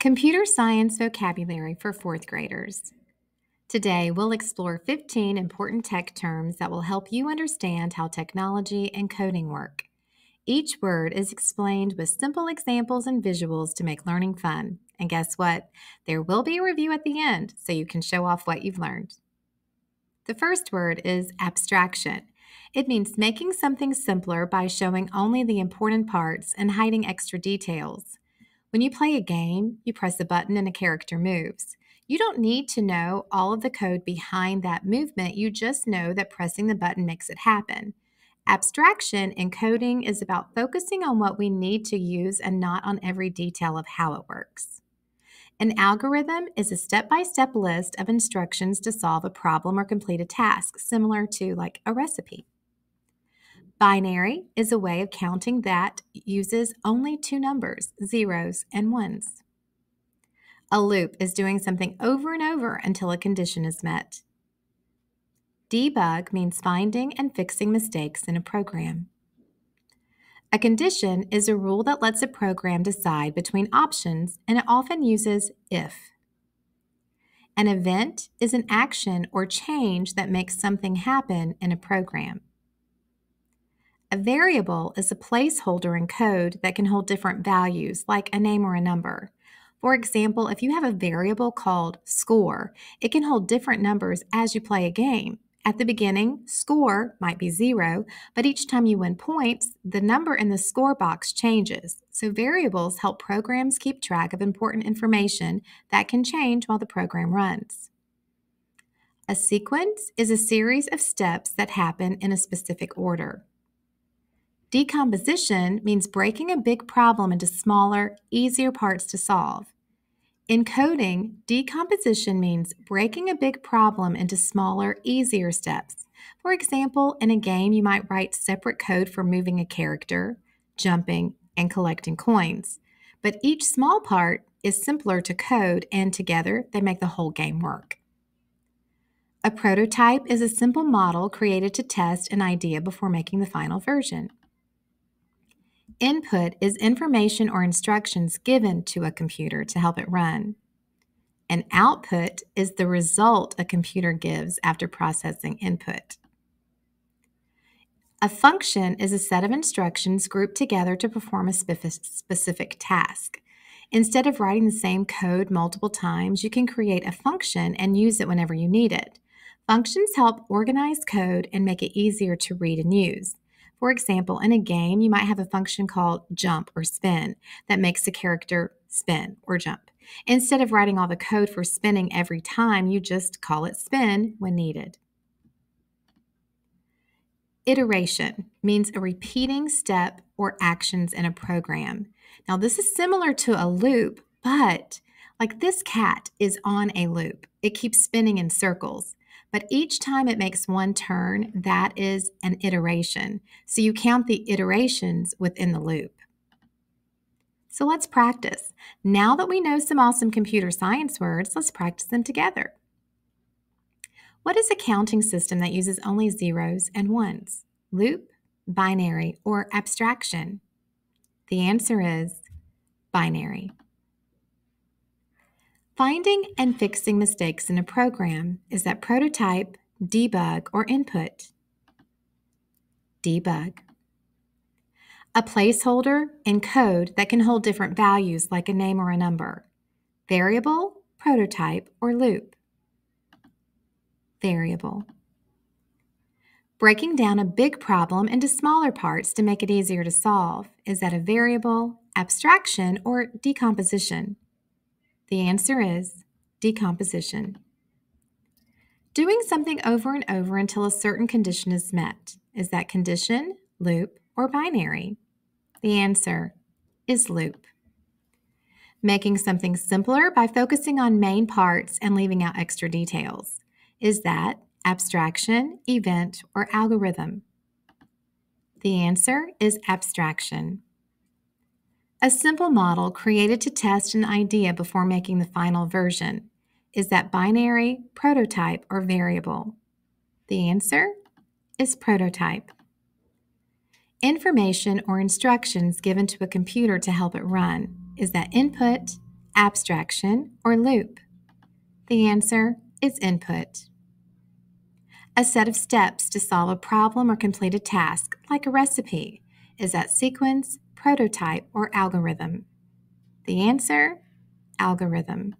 Computer Science Vocabulary for Fourth Graders. Today, we'll explore 15 important tech terms that will help you understand how technology and coding work. Each word is explained with simple examples and visuals to make learning fun. And guess what? There will be a review at the end so you can show off what you've learned. The first word is abstraction. It means making something simpler by showing only the important parts and hiding extra details. When you play a game, you press a button and a character moves. You don't need to know all of the code behind that movement, you just know that pressing the button makes it happen. Abstraction in coding is about focusing on what we need to use and not on every detail of how it works. An algorithm is a step by step list of instructions to solve a problem or complete a task, similar to like a recipe. Binary is a way of counting that uses only two numbers, zeros and ones. A loop is doing something over and over until a condition is met. Debug means finding and fixing mistakes in a program. A condition is a rule that lets a program decide between options, and it often uses if. An event is an action or change that makes something happen in a program. A variable is a placeholder in code that can hold different values, like a name or a number. For example, if you have a variable called score, it can hold different numbers as you play a game. At the beginning, score might be zero, but each time you win points, the number in the score box changes. So variables help programs keep track of important information that can change while the program runs. A sequence is a series of steps that happen in a specific order. Decomposition means breaking a big problem into smaller, easier parts to solve. In coding, decomposition means breaking a big problem into smaller, easier steps. For example, in a game, you might write separate code for moving a character, jumping, and collecting coins. But each small part is simpler to code, and together they make the whole game work. A prototype is a simple model created to test an idea before making the final version. Input is information or instructions given to a computer to help it run. An output is the result a computer gives after processing input. A function is a set of instructions grouped together to perform a specific task. Instead of writing the same code multiple times, you can create a function and use it whenever you need it. Functions help organize code and make it easier to read and use. For example, in a game, you might have a function called jump or spin that makes the character spin or jump. Instead of writing all the code for spinning every time, you just call it spin when needed. Iteration means a repeating step or actions in a program. Now, this is similar to a loop, but like this cat is on a loop. It keeps spinning in circles. But each time it makes one turn, that is an iteration. So you count the iterations within the loop. So let's practice. Now that we know some awesome computer science words, let's practice them together. What is a counting system that uses only zeros and ones? Loop, binary, or abstraction? The answer is binary. Finding and fixing mistakes in a program is that prototype, debug, or input. Debug. A placeholder in code that can hold different values like a name or a number. Variable, prototype, or loop. Variable. Breaking down a big problem into smaller parts to make it easier to solve. Is that a variable, abstraction, or decomposition? The answer is decomposition. Doing something over and over until a certain condition is met. Is that condition, loop, or binary? The answer is loop. Making something simpler by focusing on main parts and leaving out extra details. Is that abstraction, event, or algorithm? The answer is abstraction. A simple model created to test an idea before making the final version. Is that binary, prototype, or variable? The answer is prototype. Information or instructions given to a computer to help it run. Is that input, abstraction, or loop? The answer is input. A set of steps to solve a problem or complete a task, like a recipe. Is that sequence, prototype, or algorithm? The answer algorithm.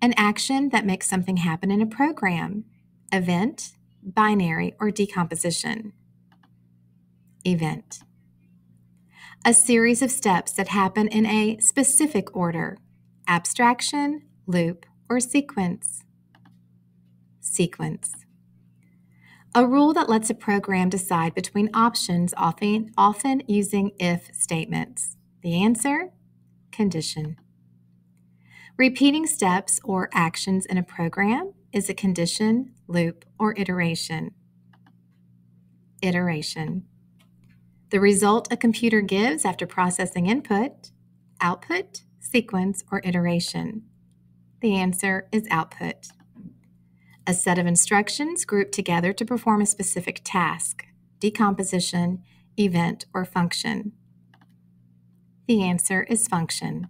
An action that makes something happen in a program. Event, binary, or decomposition. Event. A series of steps that happen in a specific order. Abstraction, loop, or sequence. Sequence. A rule that lets a program decide between options, often, often using if statements. The answer? Condition. Repeating steps or actions in a program is a condition, loop, or iteration. Iteration. The result a computer gives after processing input, output, sequence, or iteration. The answer is output a set of instructions grouped together to perform a specific task, decomposition, event, or function? The answer is function.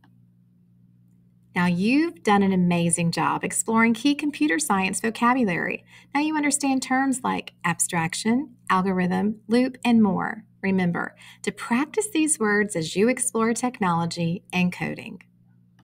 Now, you've done an amazing job exploring key computer science vocabulary. Now you understand terms like abstraction, algorithm, loop, and more. Remember to practice these words as you explore technology and coding.